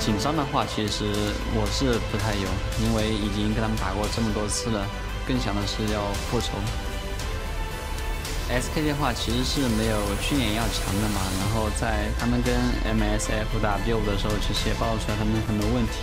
紧张的话，其实我是不太有，因为已经跟他们打过这么多次了，更想的是要复仇。SK 的话其实是没有去年要强的嘛，然后在他们跟 MSF 打 B 五的时候，其实也暴露出来他们很多问题。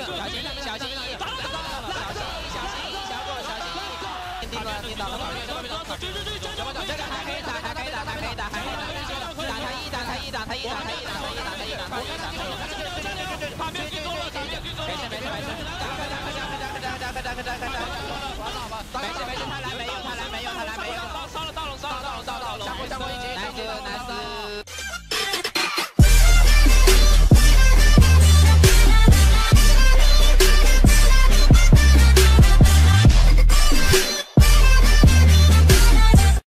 个小心小心打了打了小心小心小心小心地方地方这个还可以打还可以打还可以打还可以打打他一打他一打他一打他一打他一打他一打他一打旁边军多了旁边军多了没事没事没事打开打开打开打开打开打开打开打开没事没事他来没有他来没有他来